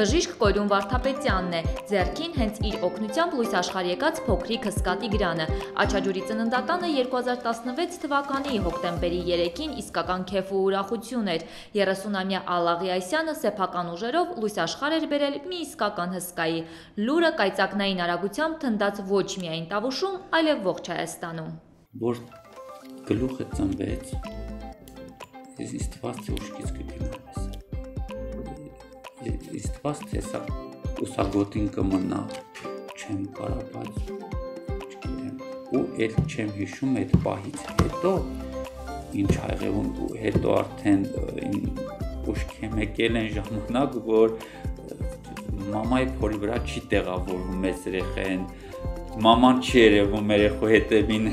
Բժիշկ Կորյուն Վարդապետյանն է, ձերքին հենց իր օգնությամբ լույս աշխարհ եկած փոքրիկ հսկատի գրանը։ Աչաջուրի ծննդատանը 2016 թվականի հոկտեմբերի 3-ին իսկական քեֆ ու ուրախություն էր։ 30-ամյա Ալաղի Այսյանը սեփական ուժերով լույս աշխարհ էր բերել մի իսկական հսկայի։ Լուրը կայծակնային արագությամբ թնդաց ոչ միայն Տավուշում, այլև ողջ Հայաստանում։ Որ գլուխը ծնվեց, ես իստված ուշքից կգնամ իստված թե սա ուսագոտին կմնա չեմ կարա բայց չգիտեմ ու էլ չեմ հիշում այդ պահից հետո ինչ ա եղել ու հետո արդեն ուշքի եկել են ժամանակ որ մամայի փորի վրա չի տեղավորվում մեծ երեխեն մաման չի երևում երեխու հետևին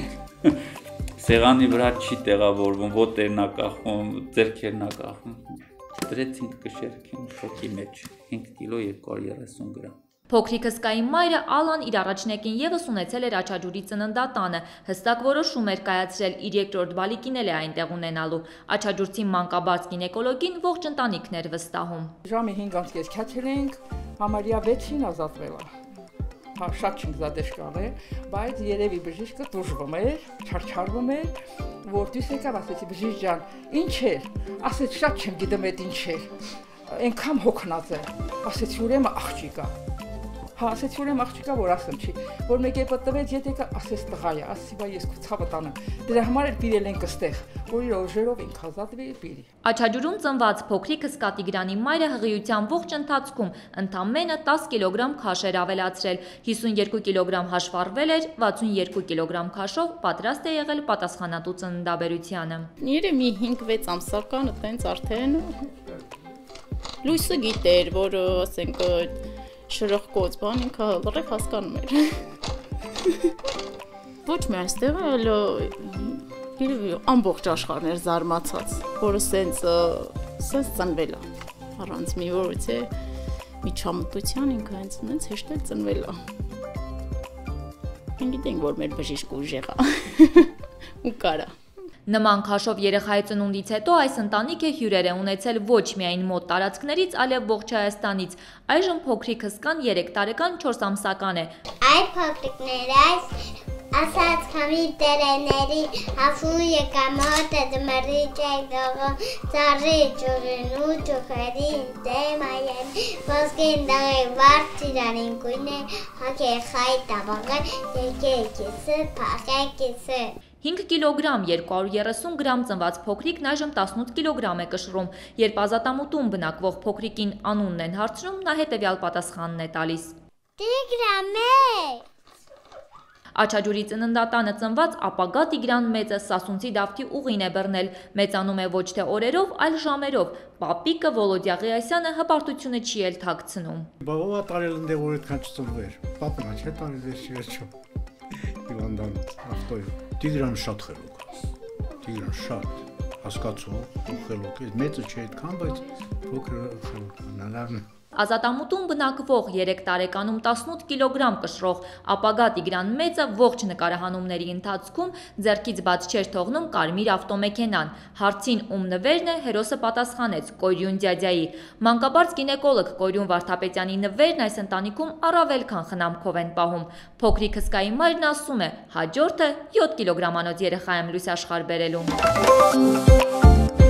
սեղանի վրա չի տեղավորվում ոտերն ա կախում ձերքերն ա կախում դրեցինք կշերքին շոկի մեջ 5 կիլո 230 գրամ։ Փոքրիկ հսկայի մայրը Ալան իր առաջնեկին եւս ունեցել էր աչաջուրի ծննդատանը, հստակ որոշում էր կայացրել իր երկրորդ բալիկին էլ է այնտեղ ունենալու։ Աչաջուրցի մանկաբարձ գինեկոլոգին ողջ ընտանիքն էր վստահում։ Ժամի 5-ից քյաչել ենք, համարյա 6-ին ազատվել է շատ չենք զադեշ կաղե, բայց երևի բժիշկը դժվում էր, չարչարվում էր, որ դուս եկավ ասեցի բժիշկ ջան, ինչ էր։ Ասեց շատ չեմ գիտեմ այդ ինչ էր։ Այնքան հոգնած է։ Ասեցի ուրեմն աղջիկա Հա, ասեցի ուրեմն աղջիկա որ ասեմ չի, որ մեկ է պատվեց, եթե կա ասես տղա է, ասի բա ես ցավը տանեմ։ Դրա համար էլ բիրել ենք այստեղ, որ իր օժերով ինք ազատվի բիրի։ Աչաջուրում ծնված փոքրիկ հսկատիգրանի մայրը հղիության ողջ ընթացքում ընդամենը 10 կիլոգրամ քաշ էր ավելացրել, 52 կիլոգրամ հաշվառվել էր, 62 կիլոգրամ քաշով պատրաստ է եղել պատասխանատու ծննդաբերությանը։ Երևի 5-6 ամսական այտենց արդեն լույսը գիտեր, որ ասենք շրխկոց բան ինքը լրիվ հասկանում էր։ Ոչ մի այստեղ այլ երևի ամբողջ աշխարհն էր զարմացած, որը սենց սենց ծնվել է առանց մի որոցե միջամտության ինքը հենց նենց հեշտ է ծնվել է։ Մենք գիտենք, որ մեր բժիշկ ուժեղ է ու կարա։ Նման քաշով երեխայի ծնունդից հետո այս ընտանիքը հյուրեր է ունեցել ոչ միայն մոտ տարածքներից, այլև ողջ Հայաստանից։ Այժմ փոքրիկ հսկան 3 տարեկան 4 ամսական է։ Այդ փոքրիկները այս ասած քամի տերեների հաֆու եկամոտը դմրի ճայդողը ծառի ջուրնու ջուխերի դեմ այեն ոսկին դաղի վարդ ծիրանին կույնը հակե խայ տավաղը եկե կիսը պախե կիսը 5 կիլոգրամ 230 գրամ ծնված փոքրիկն այժմ 18 կիլոգրամ է կշռում։ Երբ ազատամուտում բնակվող փոքրիկին անունն են հարցնում, նա հետևյալ պատասխանն է տալիս. Տիգրան է։ Աչաջուրի ծննդատանը ծնված ապագա Տիգրան մեծը Սասունցի Դավթի ուղին է բռնել, մեծանում է ոչ թե օրերով, այլ ժամերով։ Պապիկը Վոլոդյա Ղիասյանը հպարտությունը չի էլ թաքցնում։ Բավա տարել ընդեղ որ այդքան չծնվեր։ Պապն չէ տարել դեր չի վերջո։ Հիվանդան ավտոյով։ Տիգրանը շատ խելոք Տիգրան շատ հասկացող խելոք է։ Մեծը չէ այդքան, բայց փոքրը խելոք Նա լավն է։ Ազատամուտում բնակվող 3 տարեկանում 18 կիլոգրամ կշռող ապագա Տիգրան մեծը ողջ նկարահանումների ընթացքում ձեռքից բաց չէր թողնում կարմիր ավտոմեքենան։ Հարցին ում նվերն է, հերոսը պատասխանեց՝ Կորյուն դյադյայի։ Մանկաբարձ գինեկոլոգ Կորյուն Վարդապետյանի նվերն այս ընտանիքում առավել քան խնամքով են պահում։ Փոքրիկ հսկայի մայրն ասում է՝ հաջորդը 7 կիլոգրամանոց երեխա եմ լույս աշխարհ բերելու։